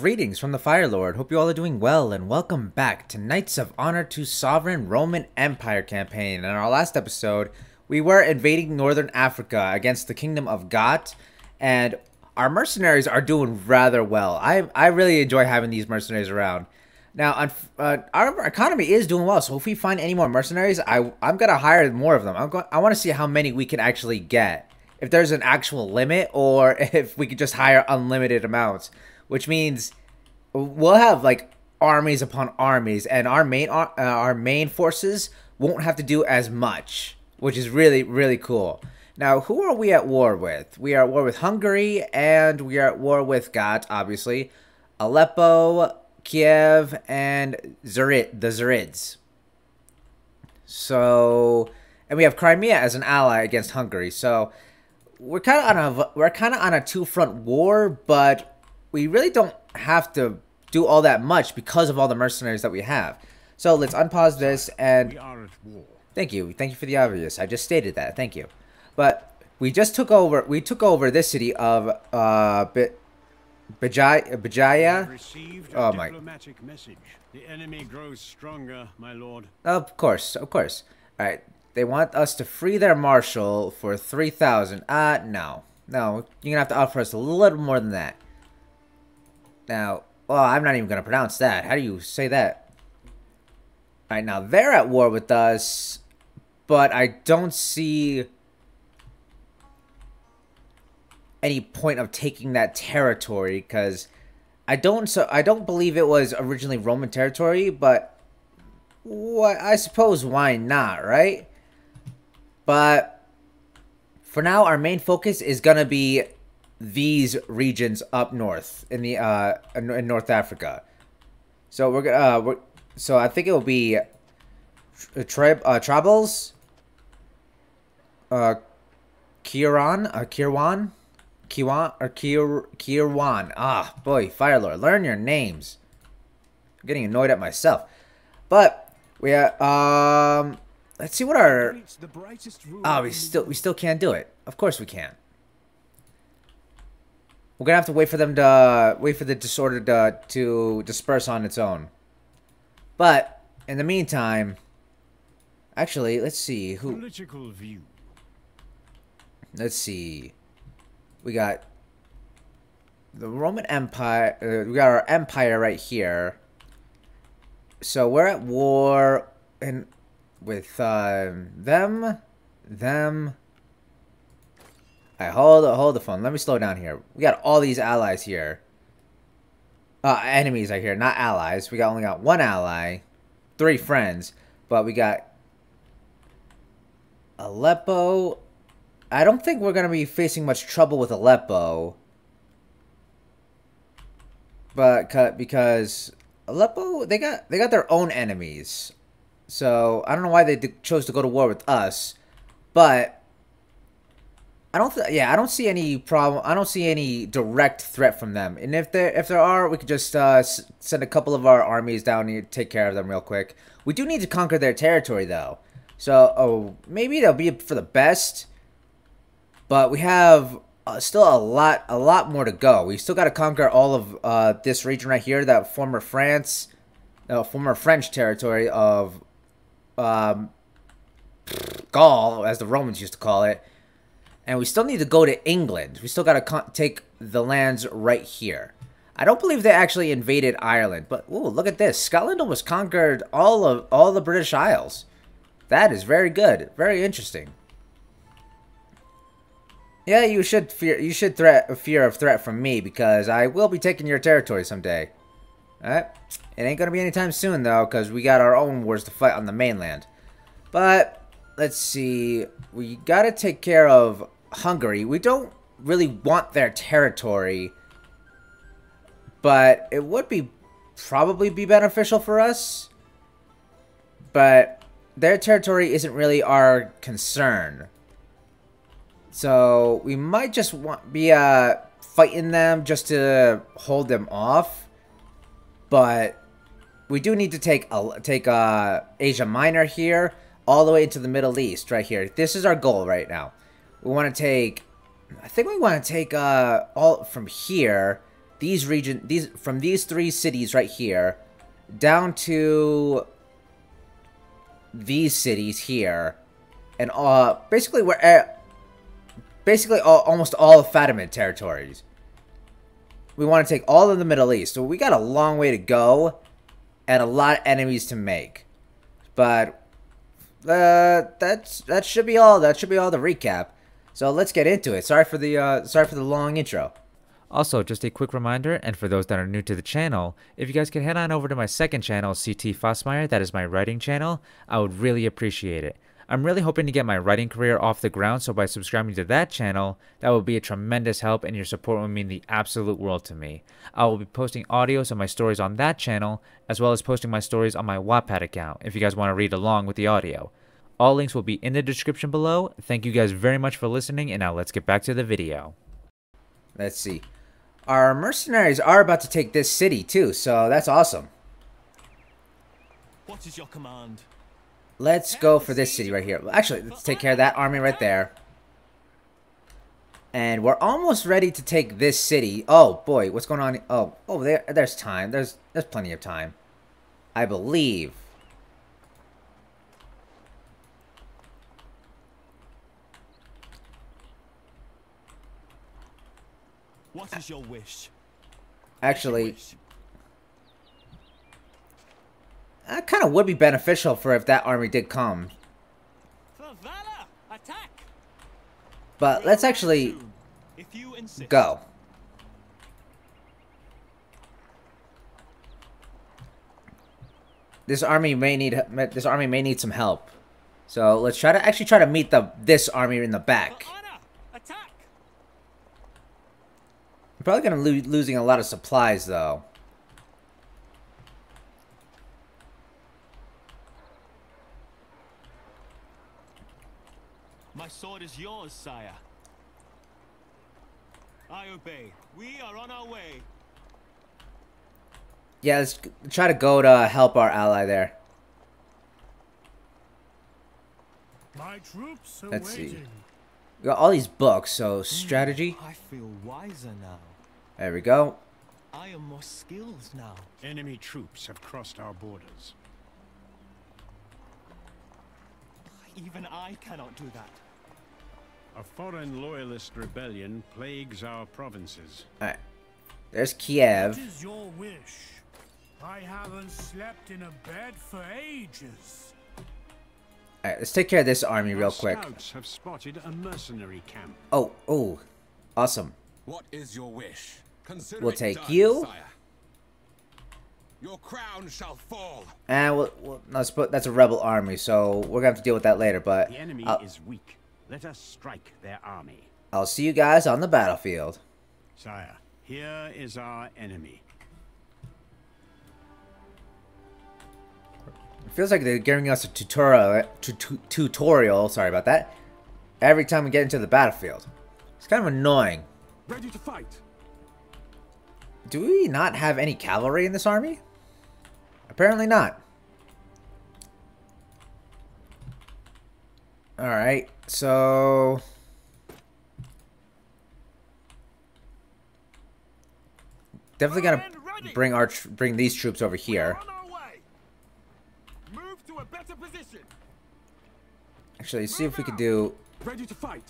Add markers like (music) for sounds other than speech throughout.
Greetings from the Firelord. Hope you all are doing well, and welcome back to Knights of Honor to Sovereign Roman Empire campaign. In our last episode, we were invading Northern Africa against the Kingdom of Ghat, and our mercenaries are doing rather well. I I really enjoy having these mercenaries around. Now, uh, our economy is doing well, so if we find any more mercenaries, I I'm gonna hire more of them. I'm going. I want to see how many we can actually get. If there's an actual limit, or (laughs) if we could just hire unlimited amounts which means we'll have like armies upon armies, and our main uh, our main forces won't have to do as much, which is really really cool. Now, who are we at war with? We are at war with Hungary, and we are at war with Ghat, obviously, Aleppo, Kiev, and the Zirids. So, and we have Crimea as an ally against Hungary. So, we're kind of on a we're kind of on a two front war, but we really don't have to do all that much because of all the mercenaries that we have. So let's unpause this and... Thank you. Thank you for the obvious. I just stated that. Thank you. But we just took over... We took over this city of... Uh, Bit... Bajaya, Bajaya. Oh my! Message. The enemy grows stronger, my lord. Of course, of course. All right, they want us to free their marshal for three thousand. Uh, no, no. You're gonna have to offer us a little more than that. Now, well, I'm not even going to pronounce that. How do you say that? Alright, now they're at war with us, but I don't see any point of taking that territory because I don't so I don't believe it was originally Roman territory, but what I suppose why not, right? But for now, our main focus is gonna be these regions up north in the uh in North Africa. So we're gonna uh, we're, so I think it will be tribe uh tribals uh Kiran uh Kirwan Kiwan or Kir Kirwan. Ah, boy, Firelord, learn your names. I'm getting annoyed at myself. But we uh, um let's see what our Oh, we still we still can't do it. Of course we can. We're gonna have to wait for them to uh, wait for the disorder to, to disperse on its own. But in the meantime, actually, let's see who. Political view. Let's see. We got the Roman Empire. Uh, we got our empire right here. So we're at war and with uh, them, them, Hold, hold the phone. Let me slow down here. We got all these allies here. Uh, enemies right here, not allies. We got only got one ally, three friends, but we got Aleppo. I don't think we're gonna be facing much trouble with Aleppo, but because Aleppo they got they got their own enemies, so I don't know why they chose to go to war with us, but I don't. yeah, I don't see any problem. I don't see any direct threat from them. And if there if there are, we could just uh, send a couple of our armies down here to take care of them real quick. We do need to conquer their territory though, so oh maybe that'll be for the best. But we have uh, still a lot a lot more to go. We still got to conquer all of uh, this region right here, that former France, uh, former French territory of um, Gaul, as the Romans used to call it and we still need to go to England. We still got to take the lands right here. I don't believe they actually invaded Ireland, but ooh, look at this. Scotland almost conquered all of all the British Isles. That is very good. Very interesting. Yeah, you should fear you should threat fear of threat from me because I will be taking your territory someday. Alright? It ain't gonna be anytime soon though, because we got our own wars to fight on the mainland. But let's see. We got to take care of Hungary. We don't really want their territory, but it would be probably be beneficial for us. But their territory isn't really our concern. So we might just want be uh fighting them just to hold them off. But we do need to take a take uh Asia Minor here all the way into the Middle East right here. This is our goal right now. We want to take, I think we want to take uh, all from here, these region these from these three cities right here down to these cities here and uh basically we're at basically all, almost all of Fatimid territories. We want to take all of the Middle East. So we got a long way to go and a lot of enemies to make. But uh, that's that should be all. That should be all the recap. So let's get into it. Sorry for the uh, sorry for the long intro. Also, just a quick reminder, and for those that are new to the channel, if you guys could head on over to my second channel, CT Fossmeyer, that is my writing channel, I would really appreciate it. I'm really hoping to get my writing career off the ground, so by subscribing to that channel, that would be a tremendous help and your support would mean the absolute world to me. I will be posting audios of my stories on that channel, as well as posting my stories on my Wattpad account, if you guys want to read along with the audio. All links will be in the description below. Thank you guys very much for listening, and now let's get back to the video. Let's see. Our mercenaries are about to take this city too, so that's awesome. What is your command? Let's go for this city right here. Actually, let's take care of that army right there. And we're almost ready to take this city. Oh boy, what's going on? Oh, oh, there, there's time. There's, there's plenty of time. I believe. What is your wish? Actually, that kind of would be beneficial for if that army did come. For valor, attack. But let's actually Soon, If you insist. go. This army may need this army may need some help. So let's try to actually try to meet the this army in the back. For honor, attack. We're probably gonna lo losing a lot of supplies though. My sword is yours, sire. I obey. We are on our way. Yeah, let's try to go to help our ally there. My troops are Let's see. waiting. We got all these books, so hmm, strategy. I feel wiser now. There we go. I am more skilled now. Enemy troops have crossed our borders. Even I cannot do that. A foreign loyalist rebellion plagues our provinces. Alright. There's Kiev. is your wish? I haven't slept in a bed for ages. Alright, let's take care of this army Our real quick. Scouts have spotted a mercenary camp. Oh, oh. Awesome. What is your wish? Consider We'll take done, you. sire. Your crown shall fall. And we'll, we'll, that's, that's a rebel army, so we're gonna have to deal with that later, but The enemy I'll, is weak. Let us strike their army. I'll see you guys on the battlefield. Sire, here is our enemy. It feels like they're giving us a tutorial, eh, tu- tu- tutorial, sorry about that, every time we get into the battlefield. It's kind of annoying. Ready to fight. Do we not have any cavalry in this army? Apparently not. Alright, so... Definitely gonna bring our bring these troops over here. On our way. Move to a better position. Actually, see if we could do. Ready to fight.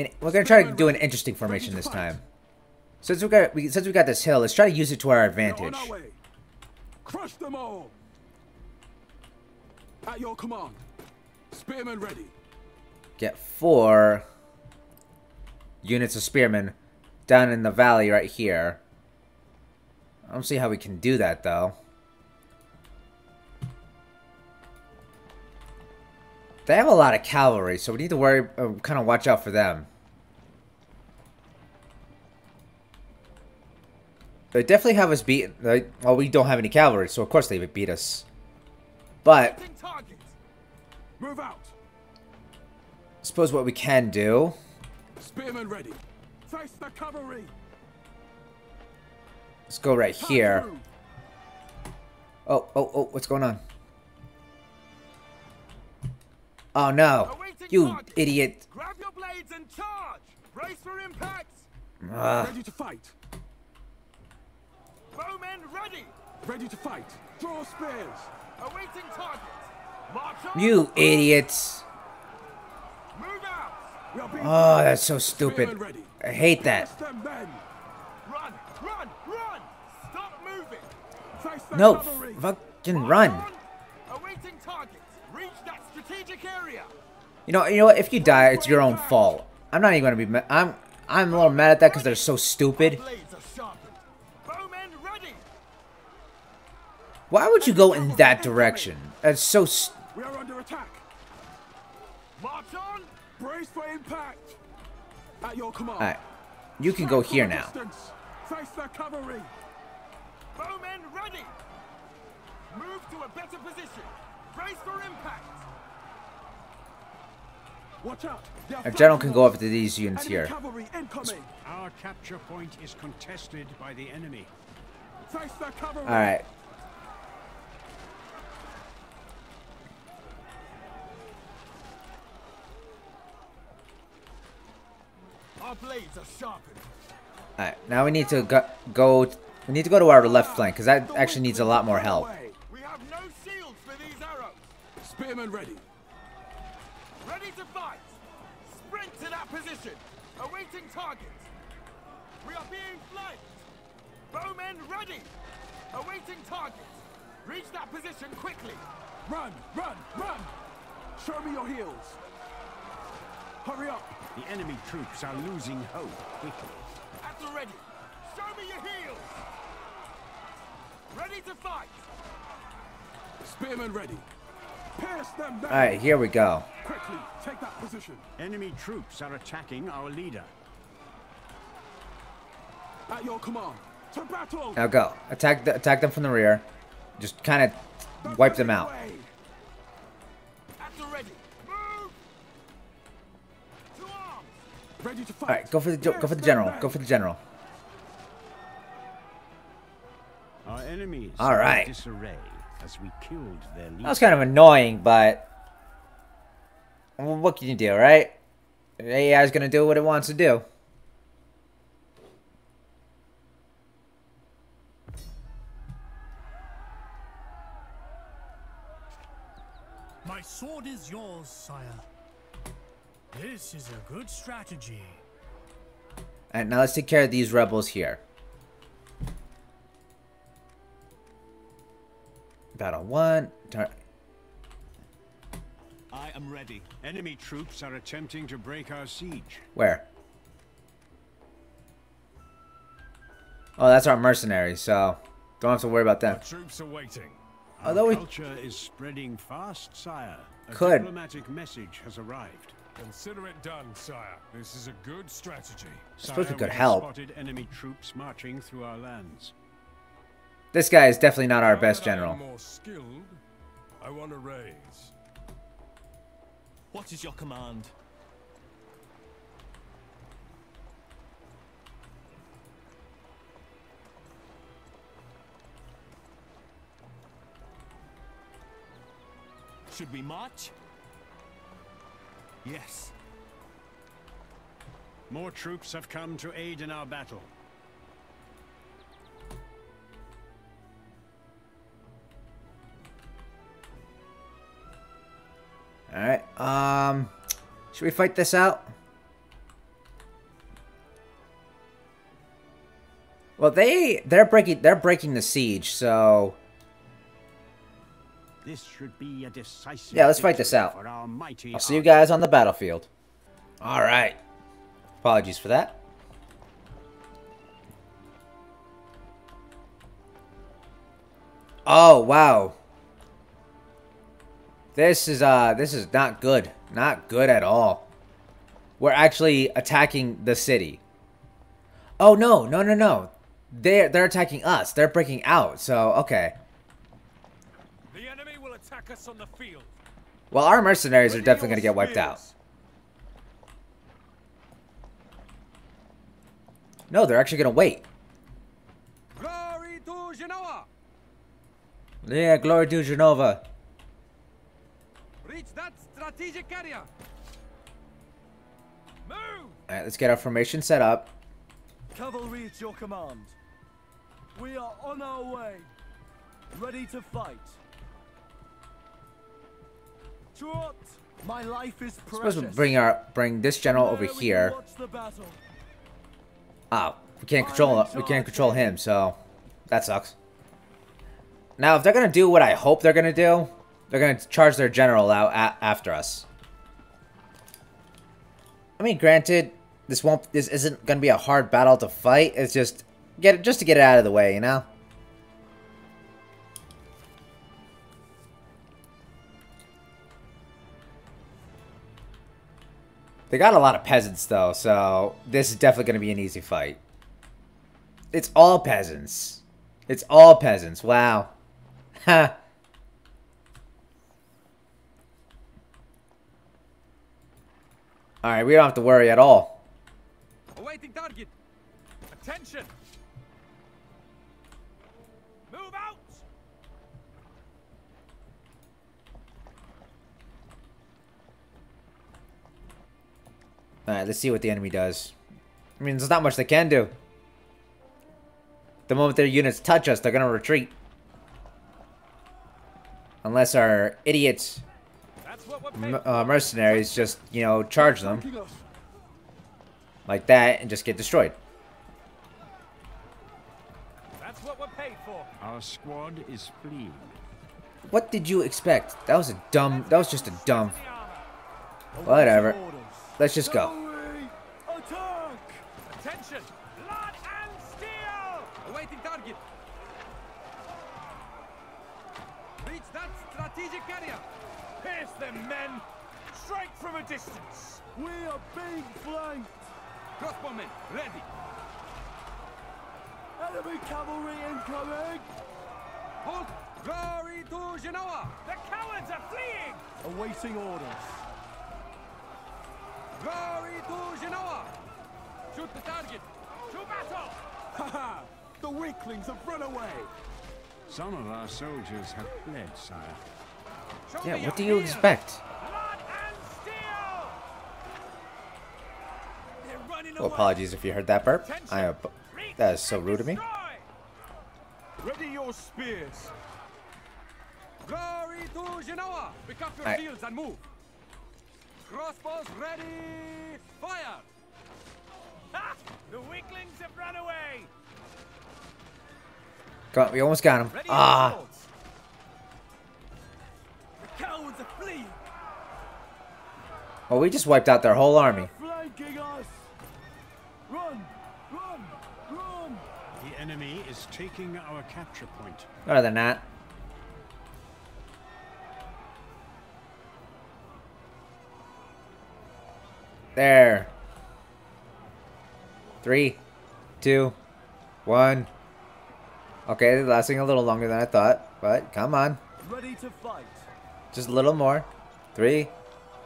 And we're gonna try to do an interesting formation this time. Since we got we, since we got this hill, let's try to use it to our advantage. our. Crush them all. At your command. Spearmen ready. Get four units of spearmen down in the valley right here. I don't see how we can do that though. They have a lot of cavalry, so we need to worry, uh, kind of watch out for them. They definitely have us beat. Like, well, we don't have any cavalry, so of course they would beat us. But Move out. I suppose what we can do. Spearmen ready. Face the cavalry. Let's go right here. Oh, oh, oh, what's going on? Oh no! You idiot! Grab your blades and charge. Brace for impact. Ugh. Ready to fight. Bowmen ready. Ready to fight. Draw spears. Awaiting target. March on. You idiots. Move out. We are being Oh, that's so stupid. I hate that. Run, run, run. Stop moving. No, fucking run. Awaiting target. You know, you know what? If you die, it's your own fault. I'm not even gonna be. Ma- I'm. I'm a little mad at that because they're so stupid. Blades are sharpened. Bowmen ready. Why would you go in that direction? That's so. We are under attack. March on. Brace for impact. At your command. Alright, you can go here now. Face the cavalry. Bowmen ready. Move to a better position. Brace for impact. Watch out. They are A general can go us. up to these units here. Our capture point is contested by the enemy. Face the cavalry. All right. Our blades are sharpened. All right. Now we need to go. go we need to go to our left flank because that actually needs a lot more help. Away. We have no shields for these arrows. Spearmen ready. Ready to fight. Sprint to that position. Awaiting target. We are being flanked. Bowmen ready. Awaiting target. Reach that position quickly. Run, run, run. Show me your heels. Hurry up. The enemy troops are losing hope quickly. At the ready. Show me your heels. Ready to fight. Spearmen ready. Pierce them down. All right. Here we go. Quickly, take that position. Enemy troops are attacking our leader. At your command. To battle. Now go. Attack. The, attack them from the rear. Just kind of wipe them out. At the ready. To. Ready to fight. All right. Go for the go for the general. Go for the general. Our enemies All are in right. disarray as we killed their leader. That was kind of annoying, but what can you do, right? AI is gonna do what it wants to do. My sword is yours, sire. This is a good strategy. All right, now let's take care of these rebels here. Battle one. Turn. I am ready. Enemy troops are attempting to break our siege. Where? Oh, that's our mercenaries, so don't have to worry about them. Troops are waiting. Our Although we culture is spreading fast, sire. A Could. diplomatic message has arrived. Consider it done, sire. This is a good strategy. suppose we Sire, could help. spotted enemy troops marching through our lands. This guy is definitely not our best that I am general. more skilled. I want to raise. What is your command? Should we march? Yes. More troops have come to aid in our battle. All right. Um, should we fight this out? Well, they they're breaking they're breaking the siege, so This should be a decisive Yeah, let's fight this out. For our mighty I'll see you guys on the battlefield. All right. Apologies for that. Oh, wow. This is uh this is not good. Not good at all. We're actually attacking the city. Oh no, no no no. They're they're attacking us. They're breaking out. So, okay. The enemy will attack us on the field. Well, our mercenaries are definitely going to get wiped out. No, they're actually going to wait. Glory to Genoa. Yeah, glory to Genova. Reach that strategic area. Move! Alright, let's get our formation set up. Cavalry at your command. We are on our way. Ready to fight. Trot! My life is precious. Supposed to bring our bring this general over There we can here. watch. Oh, we can't control we can't control him, so that sucks. Now, if they're gonna do what I hope they're gonna do, they're gonna charge their general out after us. I mean, granted, this won't this isn't gonna be a hard battle to fight. It's just get it just to get it out of the way, you know. They got a lot of peasants though, so this is definitely to be an easy fight. It's all peasants. It's all peasants. Wow. (laughs) Ha. Alright, we don't have to worry at all. Awaiting target. Attention. Move out. Alright, let's see what the enemy does. I mean, there's not much they can do. The moment their units touch us, they're gonna retreat. Unless our idiots uh, mercenaries just, you know, charge them like that and just get destroyed. That's what we're paid for. Our squad is fleeing. What did you expect? That was a dumb, that was just a dumb, whatever. Let's just go. Attention. Blood and steel. Awaiting target. Reach that strategic area. Pierce them, men. Strike from a distance. We are being flanked. Crossbowmen, ready. Enemy cavalry incoming. Halt. Glory to Genoa. The cowards are fleeing. Awaiting orders. Glory to Genoa. Shoot the target. To battle. Haha! The weaklings have run away. Some of our soldiers have fled, sire. Show Yeah, what do you expect? Blood and steel. They're running Well, apologies if you heard that burp. I am, that is so rude of me. Ready your spears. Glory to Genoa! Pick up your Aye. shields and move. Crossbows ready! Fire! Ha! The weaklings have run away! Come on, we almost got him. Ready your Ah, well, we just wiped out their whole army. Flanking us. Run! Run! Run! The enemy is taking our capture point. Other than that, there. Three, two, one. Okay, lasting a little longer than I thought, but come on, Ready to fight. just a little more. Three,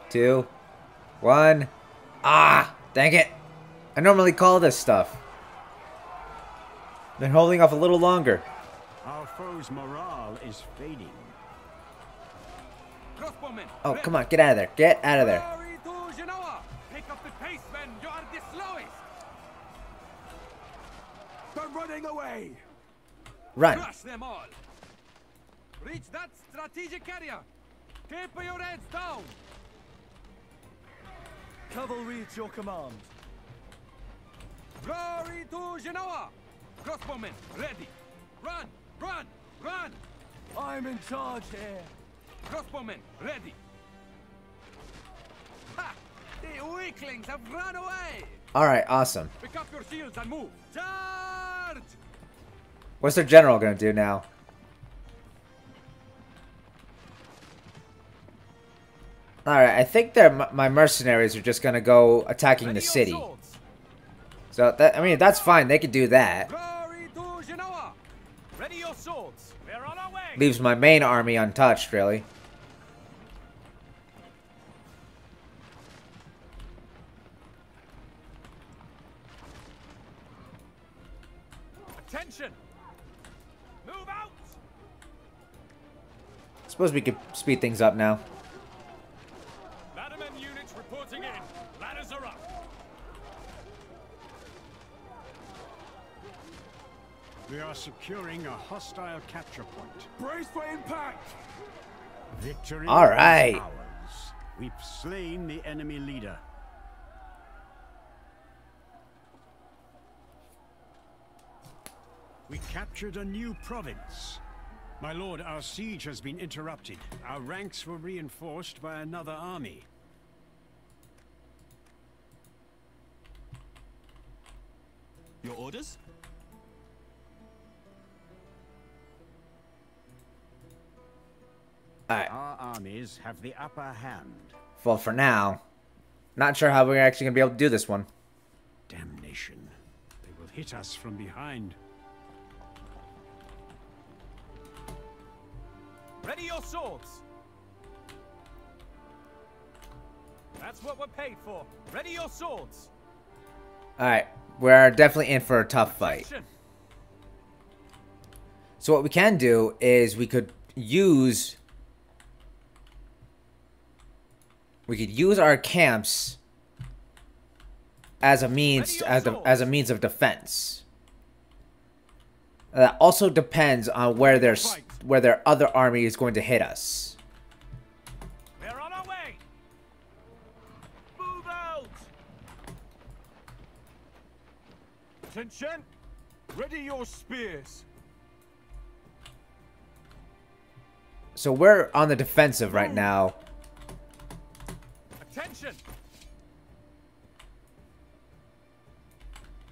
two, one. Ah, dang it! I normally call this stuff. Been holding off a little longer. Our foe's morale is fading. Crossbowmen! Oh, ready. come on, get out of there. Get out of there. Glory! Pick up the pace, men! You are the slowest! They're running away. Run. Crush them all! Reach that strategic area! Keep your heads down! Cavalry at your command. Glory to Genoa! Crossbowmen, ready! Run! Run! Run! I'm in charge here. Crossbowmen, ready! Ha! The weaklings have run away! All right, awesome. Pick up your shields and move! Charge! What's their general gonna do now? All right, I think their my mercenaries are just gonna go attacking the city. So that I mean that's fine. They could do that. Glory to Genoa! Ready your swords! We're on our way! Leaves my main army untouched, really. Attention! Move out! Suppose we could speed things up now. Securing a hostile capture point. Brace for impact! Victory All right. ours. We've slain the enemy leader. We captured a new province. My lord, our siege has been interrupted. Our ranks were reinforced by another army. Your orders? Have the upper hand. Well, for now. Not sure how we're actually going to be able to do this one. Damnation. They will hit us from behind. Ready your swords! That's what we're paid for. Ready your swords! Alright. We're definitely in for a tough fight. So what we can do is we could use we could use our camps as a means as a, as a means of defense. Uh, that also depends on where their where their other army is going to hit us. We're on our way! Move out! Attention! Ready your spears! So we're on the defensive right now. Attention!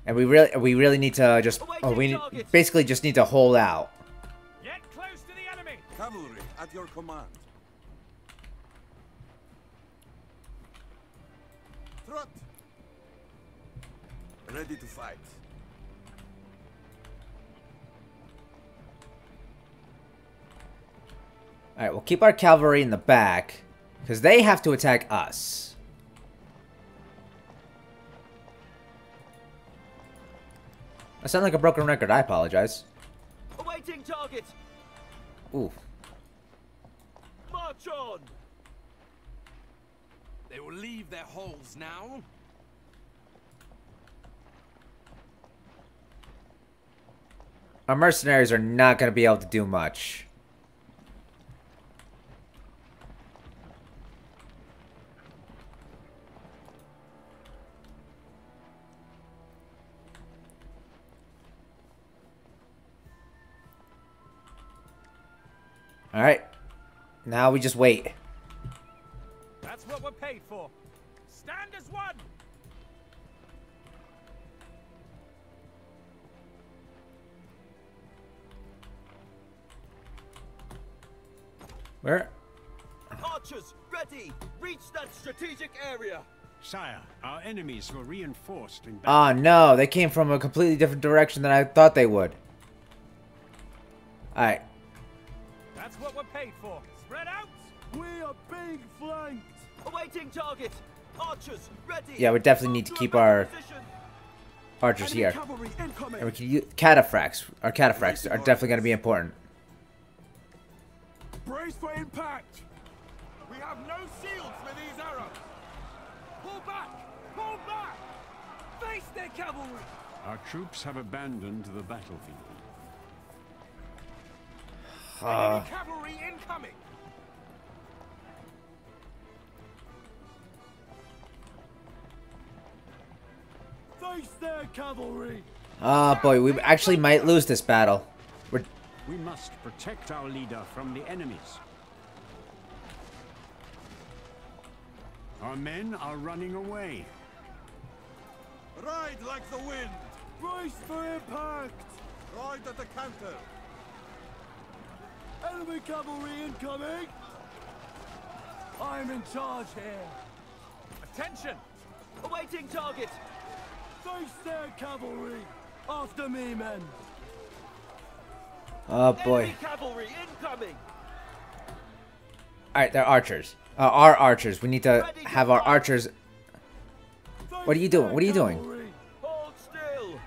And we really we really need to just oh, we need- basically just need to hold out. Get close to the enemy! Cavalry at your command. Trot! Ready to fight. Alright, we'll keep our cavalry in the back. Because they have to attack us. I sound like a broken record. I apologize. Awaiting target! Ooh. March on! They will leave their holes now. Our mercenaries are not going to be able to do much. Alright. Now we just wait. That's what we're paid for. Stand as one! Where? Archers, ready! Reach that strategic area! Sire, our enemies were reinforced in Oh no, they came from a completely different direction than I thought they would. Alright. That's what we're paid for. Spread out! We are being flanked. Awaiting target! Archers, ready! Yeah, we definitely need to keep our archers here. And we can use cataphracts. Our cataphracts are definitely going to be important. Brace for impact. We have no shields for these arrows! Pull back! Pull back! Face their cavalry! Our troops have abandoned the battlefield. Enemy ah. cavalry incoming! Face their cavalry. Oh boy, we actually might lose this battle. We're We must protect our leader from the enemies. Our men are running away. Ride like the wind. Brace for impact. Ride at the counter. Enemy cavalry incoming. I'm in charge here. Attention! Awaiting target! Face their cavalry. After me, men. oh boy. Enemy cavalry incoming! All right, they're archers. Uh, our archers. We need to have our archers. What are you doing? What are you doing? Hold still!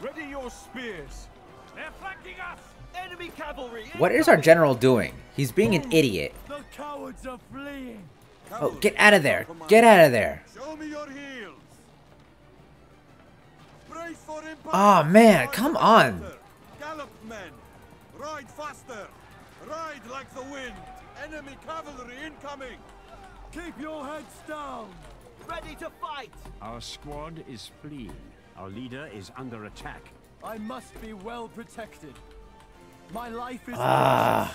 Ready your spears. What is our general doing? He's being an idiot. The cowards are fleeing. Oh, get out of there! Get out of there! Show me your heels. Brace for. Oh man, come on. Gallop, men. Ride faster. Ride like the wind. Enemy cavalry incoming. Keep your heads down. Ready to fight. Our squad is fleeing. Our leader is under attack. I must be well protected. My life is Ah.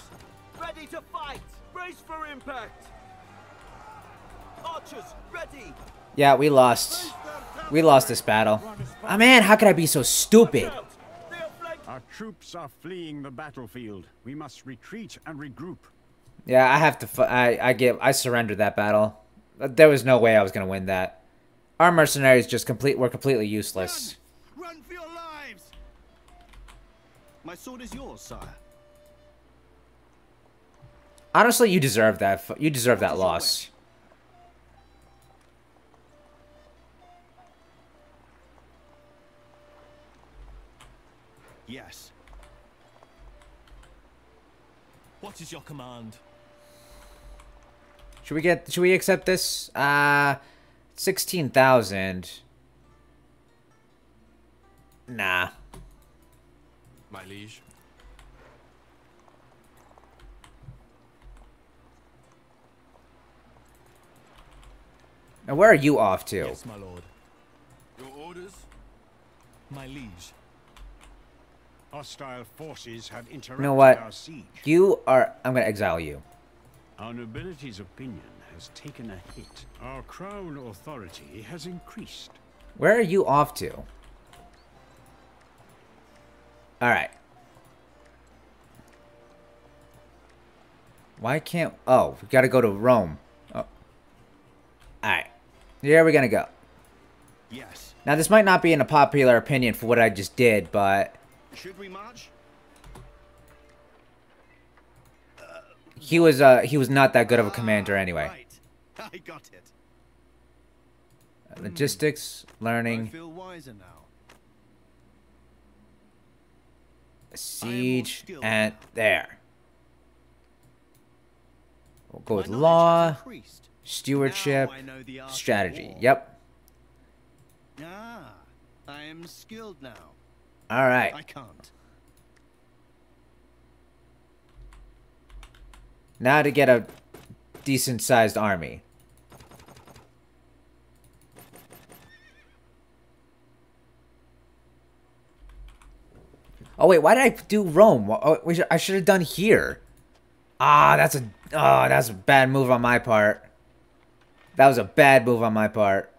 Ready to fight. Brace for impact. Archers, ready. Yeah, we lost. We lost this battle. Ah man, how could I be so stupid? Out. They are flanked. Our troops are fleeing the battlefield. We must retreat and regroup. Yeah, I have to. fu- I I give. I surrendered that battle. There was no way I was gonna win that. Our mercenaries just complete were completely useless. My sword is yours, sire. Honestly, you deserve that. You deserve that loss. Yes. What is your command? Should we get? Should we accept this? Uh, sixteen thousand. Nah. My liege. Now where are you off to? Yes, my lord. Your orders? My liege. Hostile forces have interrupted You know what? our siege. You are. I'm gonna exile you. Our nobility's opinion has taken a hit. Our crown authority has increased. Where are you off to? All right. Why can't? Oh, we gotta go to Rome. Oh. All right. Here we're gonna go. Yes. Now this might not be in a popular opinion for what I just did, but Should we march? he was uh he was not that good of a commander anyway. Right. (laughs) I got it. Logistics, I learning, feel wiser now. Siege, and there. We'll go with law, stewardship, Now I know the art of strategy. Yep. Ah, I am skilled now. All right. I can't. Now to get a decent sized army. Oh wait, why did I do Rome? Oh, should, I should have done here. Ah, that's a oh, that's a bad move on my part. That was a bad move on my part.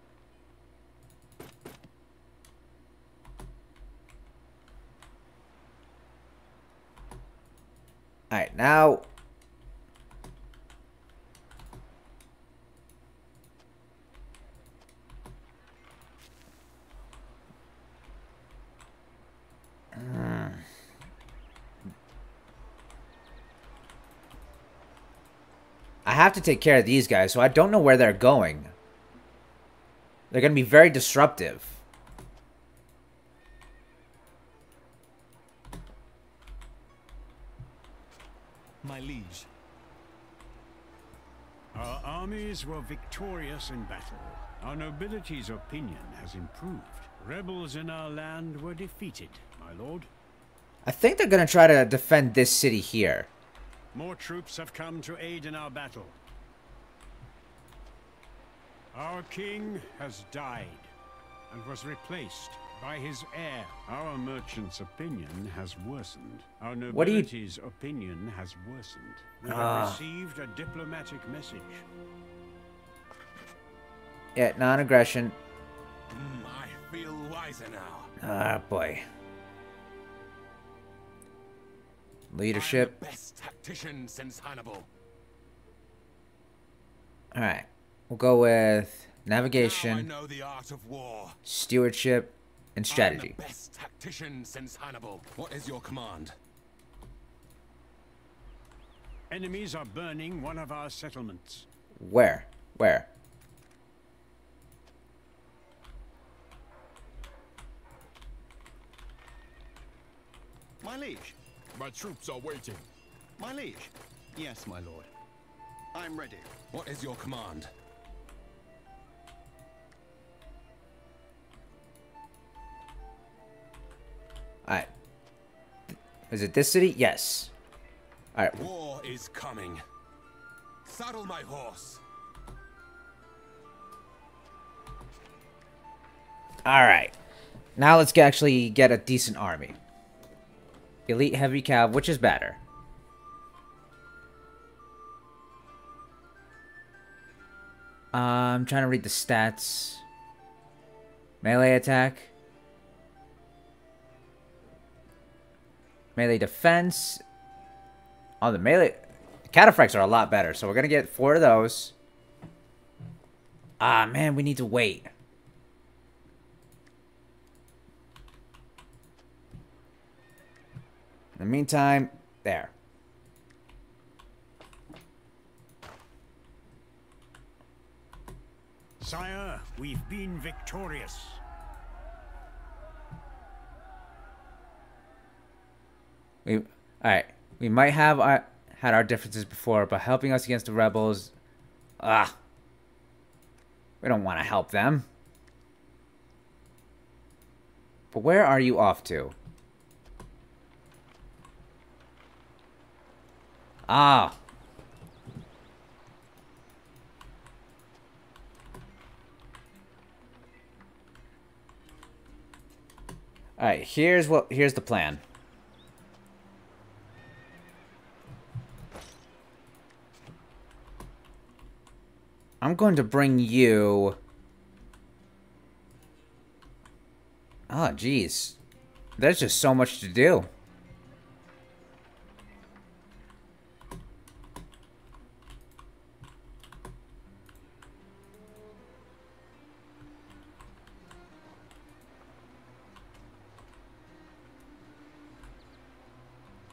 All right, now I have to take care of these guys, so I don't know where they're going. They're going to be very disruptive. My liege. Our armies were victorious in battle. Our nobility's opinion has improved. Rebels in our land were defeated, my lord. I think they're going to try to defend this city here. More troops have come to aid in our battle. Our king has died and was replaced by his heir. Our merchant's opinion has worsened. Our What do you- nobility's opinion has worsened. We Ah. have received a diplomatic message. Yeah, non-aggression. Mm, I feel wiser now. Ah, boy. Leadership. best tactician since Hannibal. All right. We'll go with Now I navigation, know the art of war. stewardship, and strategy. The best tactician since Hannibal. What is your command? Enemies are burning one of our settlements. Where? Where? My liege. My troops are waiting. My liege. Yes, my lord. I'm ready. What is your command? Alright. Is it this city? Yes. Alright. War is coming. Saddle my horse. Alright. Now let's actually get a decent army. Elite heavy cav, which is better? Uh, I'm trying to read the stats. Melee attack. Melee defense. Oh, the melee... Cataphracts are a lot better, so we're gonna get four of those. Ah, man, we need to wait. In the meantime, there. Sire, we've been victorious. We, all right. We might have our, had our differences before, but helping us against the rebels, ah, we don't want to help them. But where are you off to? Ah. All right, here's what here's the plan. I'm going to bring you Oh, jeez. There's just so much to do.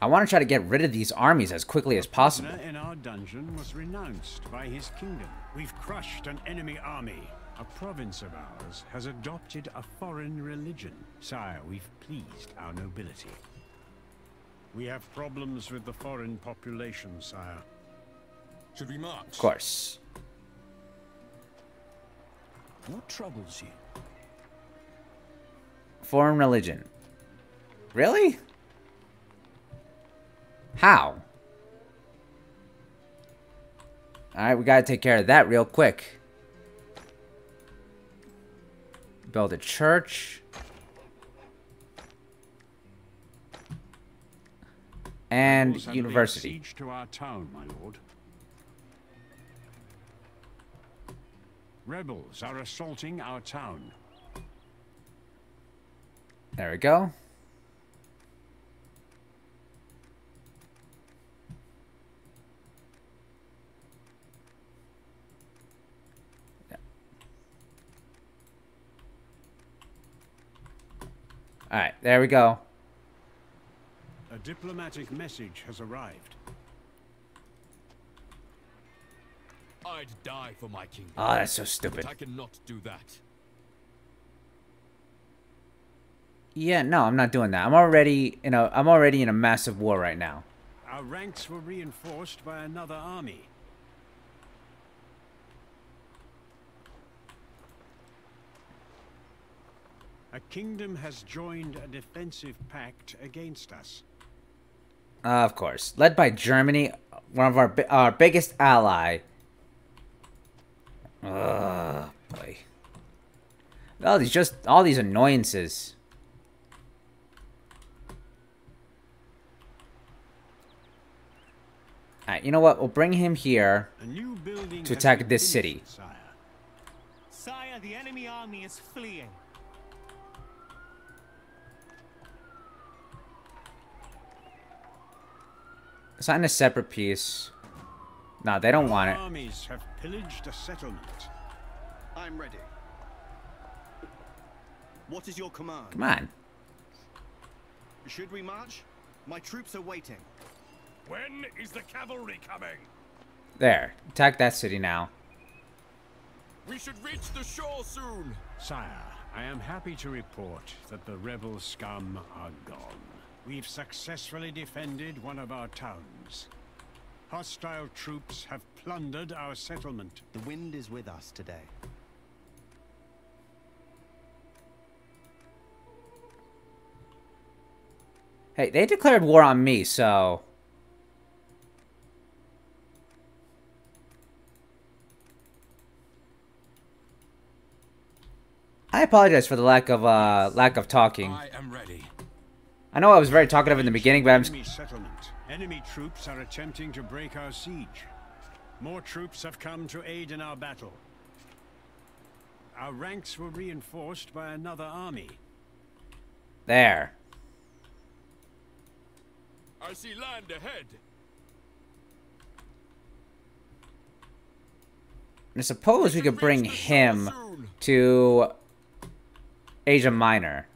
I want to try to get rid of these armies as quickly as possible. in our dungeon was renounced by his kingdom. We've crushed an enemy army. A province of ours has adopted a foreign religion. Sire, we've pleased our nobility. We have problems with the foreign population, sire. Should we march? Of course. What troubles you? Foreign religion. Really? How? Alright, we gotta take care of that real quick. Build a church. And Rebels have laid university. to our town, my lord. Rebels are assaulting our town. There we go. Alright, there we go. A diplomatic message has arrived. I'd die for my kingdom. Oh, that's so stupid. But I cannot do that. Yeah, no, I'm not doing that. I'm already in a I'm already in a massive war right now. Our ranks were reinforced by another army. A kingdom has joined a defensive pact against us. Uh, of course, led by Germany, one of our bi- our biggest ally. Ugh, boy. All these just all these annoyances. Alright, you know what? We'll bring him here. A new To attack this city. Sire. Sire, the enemy army is fleeing. Sign a separate peace. Nah, they don't want it. armies have pillaged a settlement. I'm ready. What is your command? Come on. Should we march? My troops are waiting. When is the cavalry coming? There. Attack that city now. We should reach the shore soon. Sire, I am happy to report that the rebel scum are gone. We've successfully defended one of our towns. Hostile troops have plundered our settlement. The wind is with us today. Hey, they declared war on me, so... I apologize for the lack of uh lack of talking. I am ready. I know I was very talkative in the beginning, but I'm Enemy settlement. Enemy troops are attempting to break our siege. More troops have come to aid in our battle. Our ranks were reinforced by another army. there. I see land ahead. I suppose we could bring him to Asia Minor.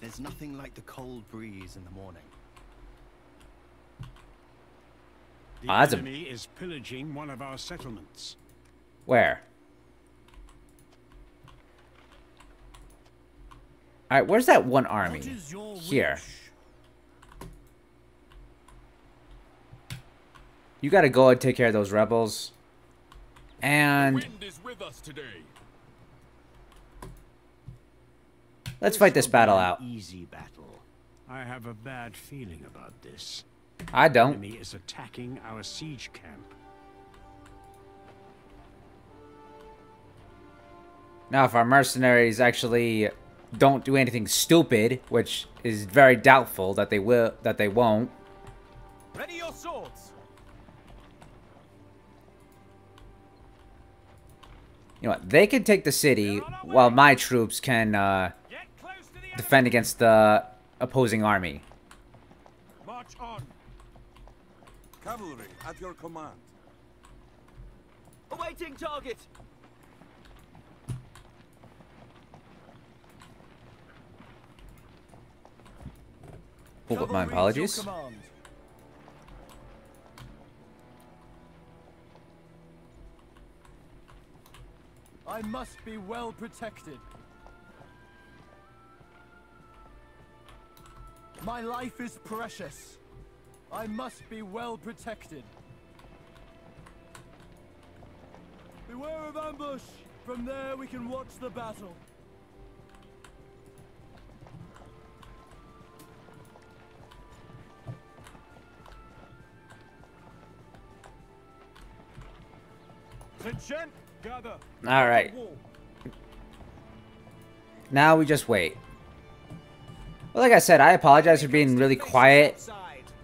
There's nothing like the cold breeze in the morning. The Ah, that's a- enemy is pillaging one of our settlements. Where? Alright, where's that one army? What is your Here. wish? You gotta go and take care of those rebels. And Wind is with us today. Let's fight this battle out. Easy battle. I have a bad feeling about this. I don't. enemy is attacking our siege camp. Now, if our mercenaries actually don't do anything stupid, which is very doubtful that they will, that they won't, Ready your swords. you know what? They can take the city while my troops can uh, defend against the opposing army. March on. Cavalry at your command. Awaiting target. Oh, but my Cavalry at your apologies. I must be well protected. My life is precious. I must be well protected. Beware of ambush! From there we can watch the battle. Attention. Gather. All right. Now we just wait. Well, like I said, I apologize for being really quiet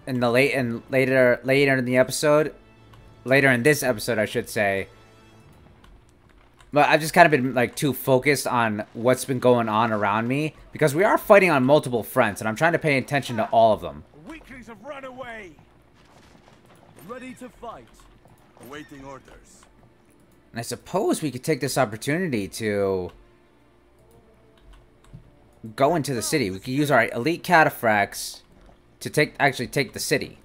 in the late and later later in the episode, later in this episode, I should say. But I've just kind of been like too focused on what's been going on around me because we are fighting on multiple fronts, and I'm trying to pay attention to all of them. Weaklings have run away. Ready to fight. Awaiting orders. And I suppose we could take this opportunity to go into the city. We could use our elite cataphracts to take actually take the city.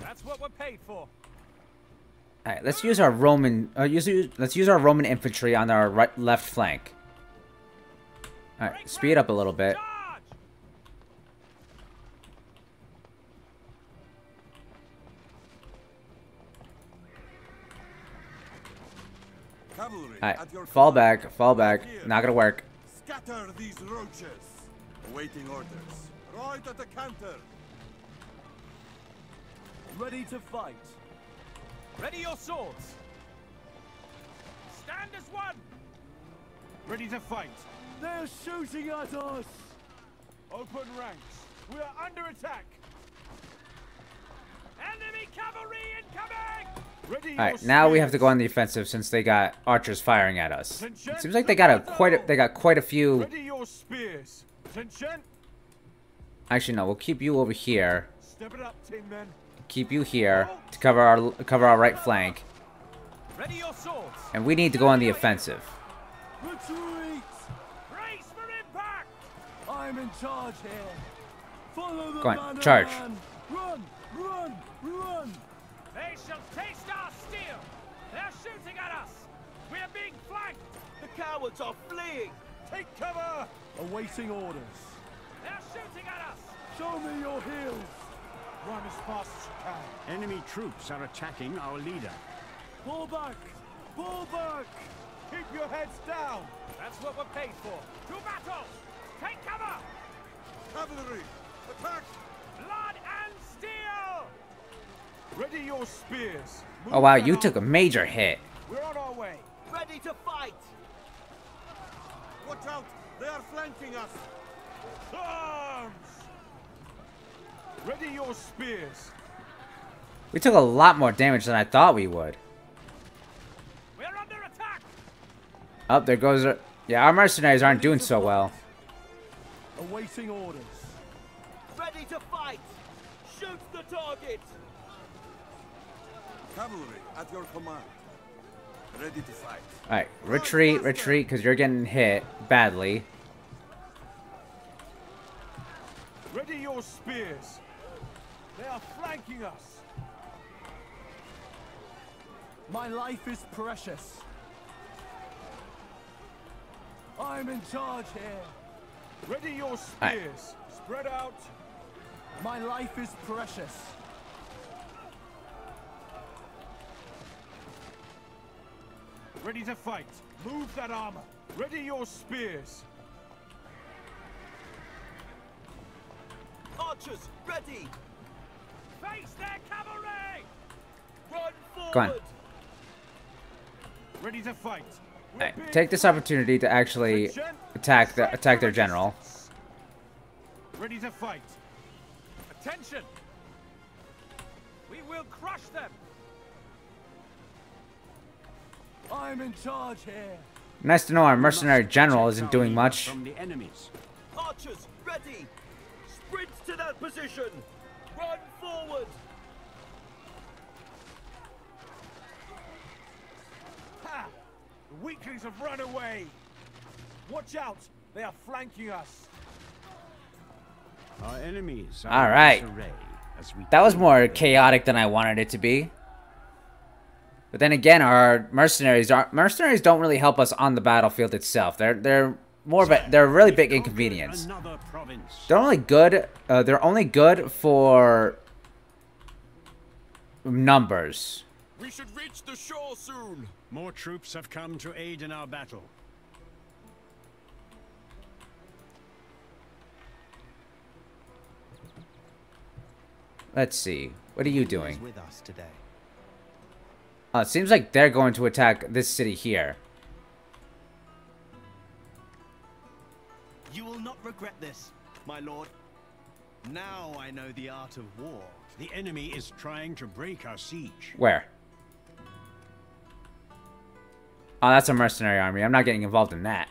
That's what we're paid for. All right, let's use our Roman. Uh, use, let's use our Roman infantry on our right, left flank. All right, speed up a little bit. Charge. Cavalry All right, fall back, fall back. Not gonna work. Scatter these roaches. Awaiting orders. Right at the counter. Ready to fight. Ready your swords. Stand as one. Ready to fight. They're shooting at us. Open ranks. We are under attack. Enemy cavalry incoming. Ready All right, now we have to go on the offensive since they got archers firing at us. It seems like they got a quite a, they got quite a few. Ready your spears. Attention. Actually, no, we'll keep you over here. Step it up, tin men. Keep you here to cover our cover our right flank, Ready your and we need to go on the offensive. Retreat. Brace for impact. I'm in charge here. Follow the Go on, charge. Run, run, run. They shall taste our steel. They're shooting at us. We are being flanked. The cowards are fleeing. Take cover. Awaiting orders. They're shooting at us. Show me your heels. Run as fast as you can. Enemy troops are attacking our leader. Pull back! Pull back! Keep your heads down! That's what we're paid for. To battle! Take cover! Cavalry! Attack! Blood and steel! Ready your spears! Move Oh wow, you took a major hit. We're on our way! Ready to fight! Watch out! They are flanking us! Arms! Ready your spears! We took a lot more damage than I thought we would. We're under attack! Oh, there goes our... Yeah, our mercenaries aren't doing so well. Awaiting orders. Ready to fight! Shoot the target! Cavalry at your command. Ready to fight. Alright, retreat, retreat, because you're getting hit badly. Ready your spears! They are flanking us! My life is precious. I'm in charge here. Ready your spears. Spread out. My life is precious. Ready to fight. Move that armor. Ready your spears. Archers, ready! Face their cavalry! Run forward! Go on. Ready to fight. We're Alright, being take this opportunity to actually attack the attack their general. Ready to fight. Attention! We will crush them! I'm in charge here. Nice to know our mercenary general isn't doing much. From the enemies. Archers, ready! Sprint to that position! Run forward! Ha! The weaklings have run away. Watch out! They are flanking us. Our enemies are All in disarray as we That was more chaotic than I wanted it to be. But then again, our mercenaries are mercenaries don't really help us on the battlefield itself. They're they're more of a they're a really big inconvenience. Another province. They're only good. Uh, they're only good for numbers. We should reach the shore soon. More troops have come to aid in our battle. Let's see. What are you doing? With us today. Uh, it seems like they're going to attack this city here. You will not regret this, my lord. Now I know the art of war. The enemy is trying to break our siege. Where? Oh, that's a mercenary army. I'm not getting involved in that.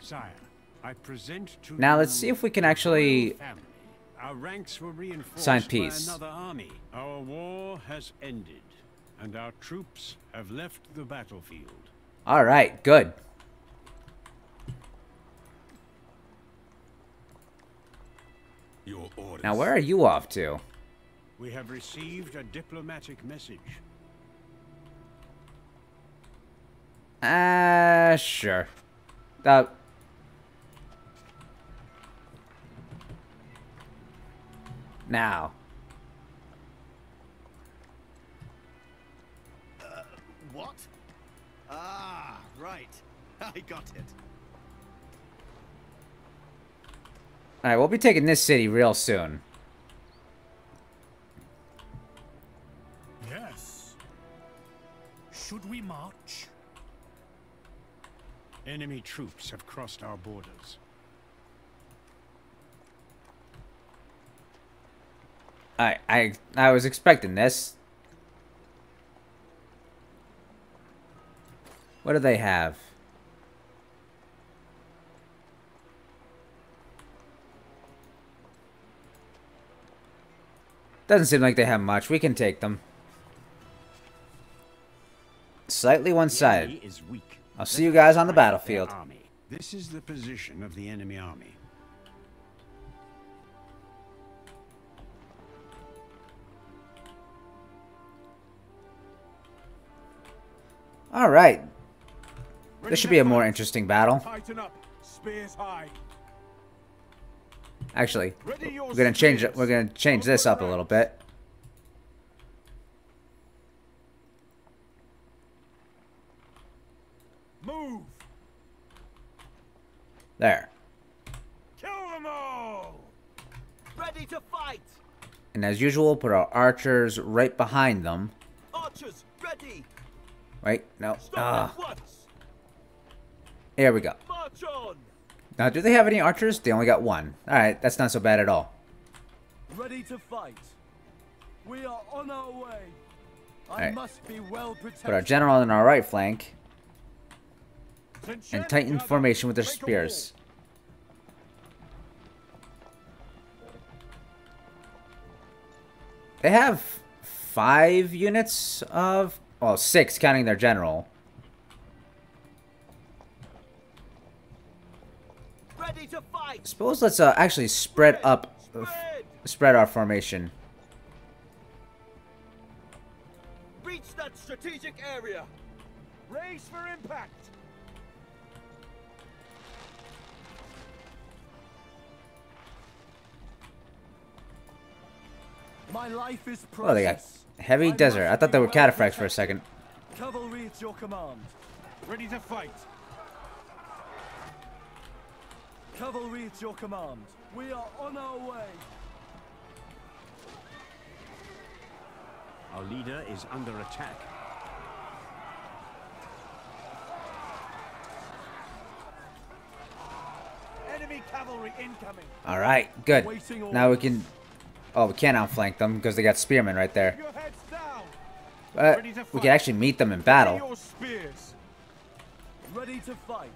Sire, I present to Now let's see if we can actually family. Our ranks were reinforced sign by peace. another army. Our war has ended, and our troops have left the battlefield. All right, good. Your orders. Now where are you off to? We have received a diplomatic message. Ah, sure. That. Now. What? Ah, right. (laughs) I got it. Alright, we'll be taking this city real soon. Yes. Should we march? Enemy troops have crossed our borders. I I I was expecting this. What do they have? Doesn't seem like they have much. We can take them. Slightly one-sided. enemy is weak. I'll see you guys on the battlefield. This is the position of the enemy army. All right. This should be a more interesting battle. Tighten up. Spears high. Actually, we're gonna change it. We're gonna change this up a little bit. Move. There. Kill them all. Ready to fight! And as usual, put our archers right behind them. Archers, ready! Right? No. Ah, at once! here we go. Now, do they have any archers? They only got one. All right, that's not so bad at all. Ready to fight. We are on our way. I Alright. must be well protected. Put our general on our right flank and tighten formation with their spears. They have five units of, well, six counting their general. Ready to fight! Suppose let's uh, actually spread up, uh, Spread! spread our formation. Reach that strategic area! Race for impact. My life is precious. Oh, they got heavy I desert. I thought they were cataphracts for a second. Cavalry at your command. Ready to fight. Cavalry at your command. We are on our way. Our leader is under attack. Enemy cavalry incoming. All right, good. Now we can. Oh, we can't outflank them because they got spearmen right there. Your heads down. But Ready to we can actually meet them in battle. Ready to fight.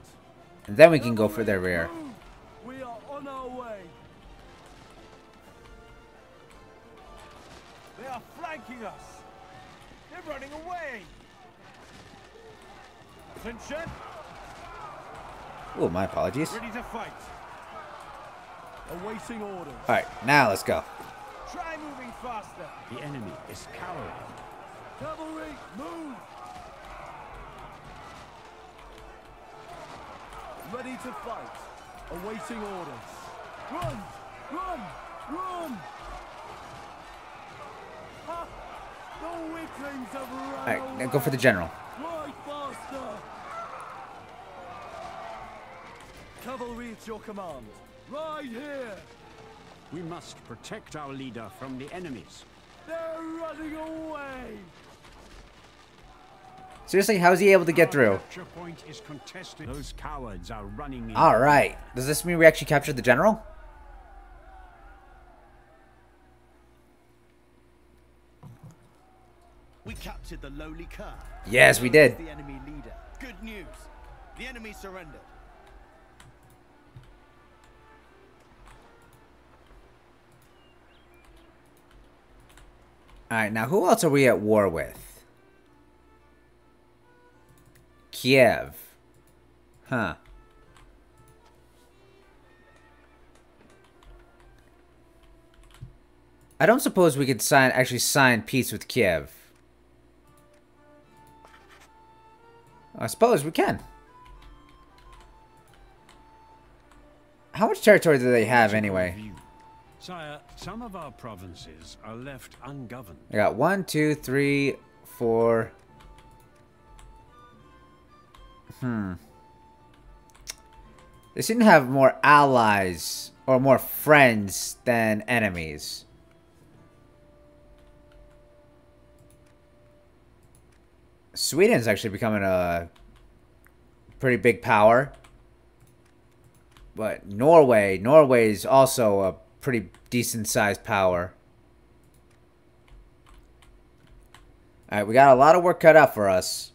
and then we can go for their rear. We are on our way. They are flanking us. They're running away. Attention. Oh, my apologies. All Ready to fight. Awaiting orders. right, now let's go. Try moving faster. The enemy is cowering. Cavalry, move. Ready to fight. Awaiting orders. Run! Run! Run! Ha! The weaklings have run All right, now go for the general. Ride faster! Cavalry at your command. Right here! We must protect our leader from the enemies. They're running away! Seriously, how is he able to get through? capture point is contested. Those cowards are running in. All right. Does this mean we actually captured the general? We captured the lowly Kerr. Yes, we did. The enemy leader. Good news. The enemy surrendered. All right, now who else are we at war with? Kiev. Huh. I don't suppose we could sign actually sign peace with Kiev. I suppose we can. How much territory do they have anyway? Sire, some of our provinces are left ungoverned. I got one, two, three, four. Hmm. They seem to have more allies or more friends than enemies. Sweden's actually becoming a pretty big power. But Norway, Norway's also a pretty decent sized power. Alright, we got a lot of work cut out for us.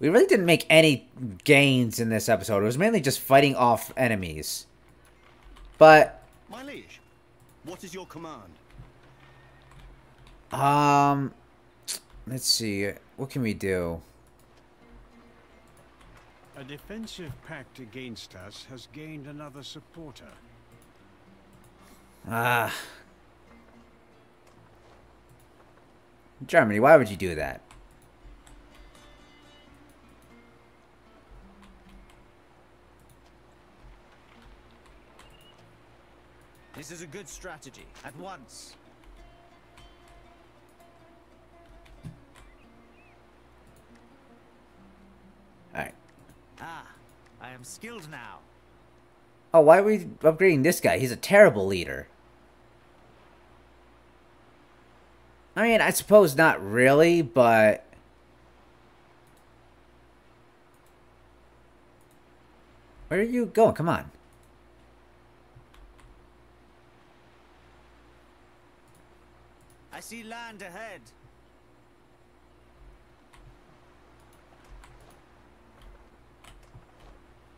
We really didn't make any gains in this episode. It was mainly just fighting off enemies. But, My liege, what is your command? um, let's see. What can we do? A defensive pact against us has gained another supporter. Ah. Germany, why would you do that? This is a good strategy. At once. Alright. Ah, I am skilled now. Oh, why are we upgrading this guy? He's a terrible leader. I mean, I suppose not really, but... Where are you going? Come on. I see land ahead.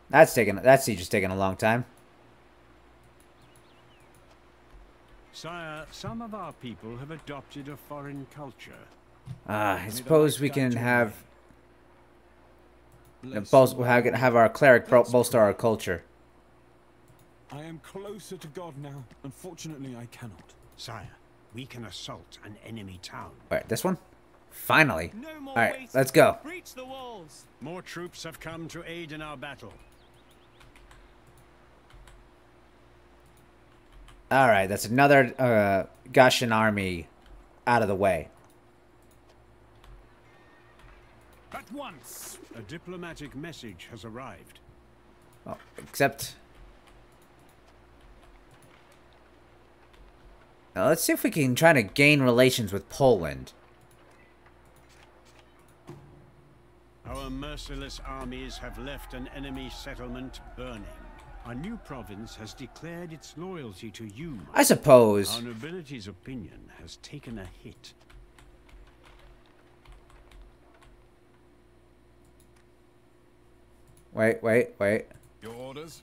That's taking that siege is taking a long time. Sire, some of our people have adopted a foreign culture. Ah, I suppose we can have way. uh, Bless bolster, the have, have our cleric bolster our culture. I am closer to God now. Unfortunately, I cannot. Sire, we can assault an enemy town. Alright, this one? Finally. No more Alright, waiting. let's go. Breach the walls. More troops have come to aid in our battle. Alright, that's another uh, Gashan army out of the way. At once. A diplomatic message has arrived. Oh, except... Now let's see if we can try to gain relations with Poland. Our merciless armies have left an enemy settlement burning. Our new province has declared its loyalty to you. I suppose. Our nobility's opinion has taken a hit. Wait, wait, wait. Your orders?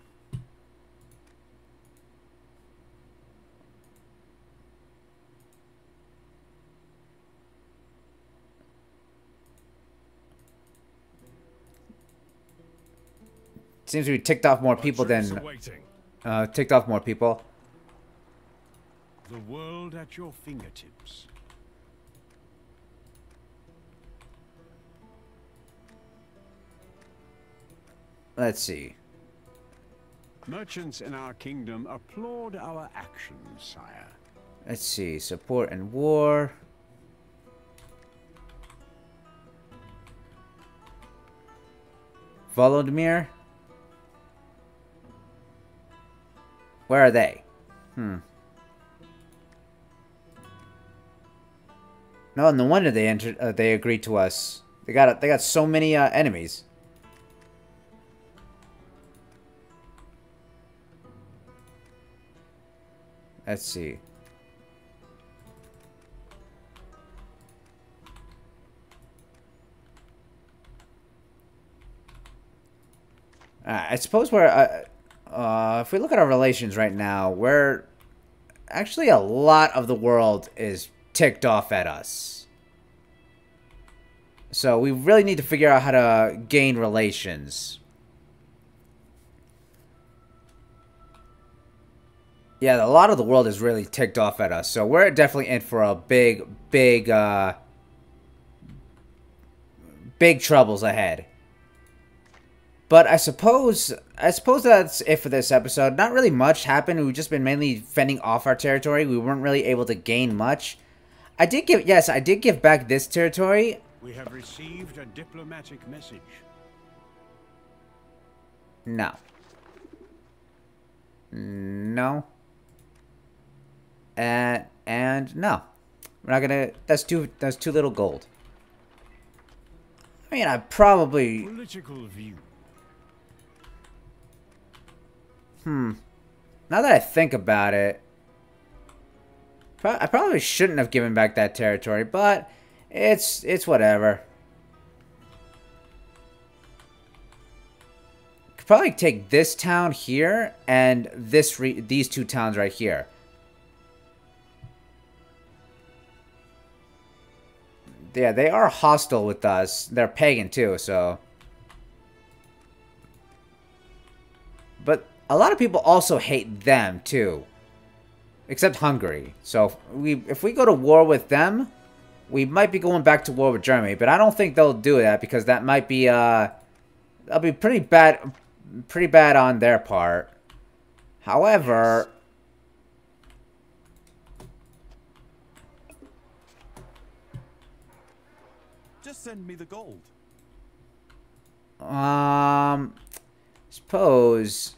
Seems to be ticked off more people than uh, ticked off more people. The world at your fingertips. Let's see. Merchants in our kingdom applaud our actions, sire. Let's see. Support and war. Volodymyr. Where are they? Hmm. No, no wonder they entered. Uh, they agreed to us. They got. They got so many uh, enemies. Let's see. Uh, I suppose we're. Uh, if we look at our relations right now, we're actually a lot of the world is ticked off at us. So we really need to figure out how to gain relations. Yeah, a lot of the world is really ticked off at us. So we're definitely in for a big, big, uh, big troubles ahead. But I suppose, I suppose that's it for this episode. Not really much happened. We've just been mainly fending off our territory. We weren't really able to gain much. I did give, yes, I did give back this territory. We have received a diplomatic message. No. No. And and no. We're not gonna that's too that's too little gold. I mean I probably Political view. Hmm. Now that I think about it, pro- I probably shouldn't have given back that territory, but it's it's whatever. Could probably take this town here and this these two towns right here. Yeah, they are hostile with us. They're pagan too, so. But a lot of people also hate them too. Except Hungary. So if we if we go to war with them, we might be going back to war with Germany, but I don't think they'll do that because that might be uh that'll be pretty bad pretty bad on their part. However, just send me the gold. Um suppose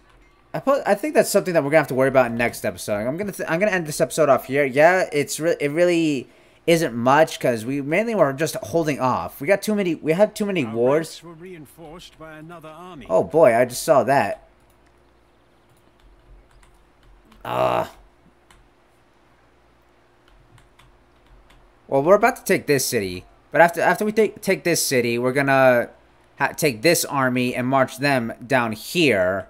I put, I think that's something that we're gonna have to worry about next episode. I'm gonna th- I'm gonna end this episode off here. Yeah, it's re- it really isn't much because we mainly were just holding off. We got too many. We had too many Our wars. were reinforced by another army. Oh boy, I just saw that. Ah. well, we're about to take this city, but after after we take take this city, we're gonna ha- take this army and march them down here.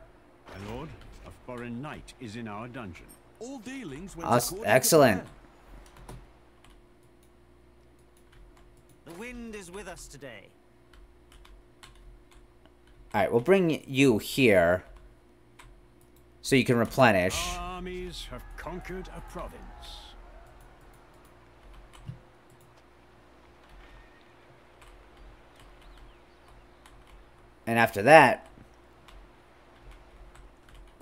My lord, foreign knight is in our dungeon. All dealings went Us- excellent. The wind is with us today. All right, we'll bring you here, so you can replenish. Our armies have conquered a province. And after that,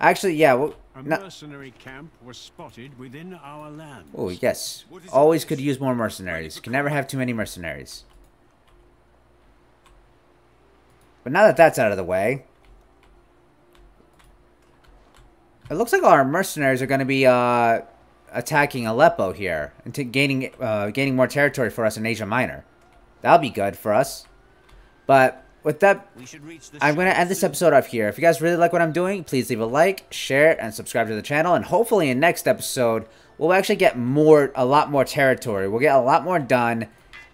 actually, yeah. Well, A mercenary camp was spotted within our lands. oh yes, always could use more mercenaries. Can never have too many mercenaries. But now that that's out of the way, it looks like our mercenaries are going to be uh, attacking Aleppo here and gaining uh, gaining more territory for us in Asia Minor. That'll be good for us. But with that We should reach the I'm going to end this episode off here. If you guys really like what I'm doing, please leave a like, share, and subscribe to the channel. And hopefully in next episode, we'll actually get more, a lot more territory. We'll get a lot more done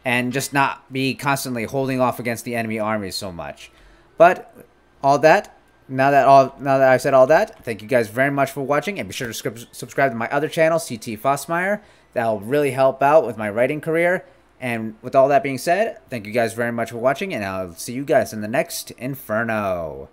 and just not be constantly holding off against the enemy armies so much. But all that, now that all, now that I've said all that, thank you guys very much for watching. And be sure to subscribe to my other channel, CT Fossmeyer. That'll really help out with my writing career. And with all that being said, thank you guys very much for watching, and I'll see you guys in the next Inferno.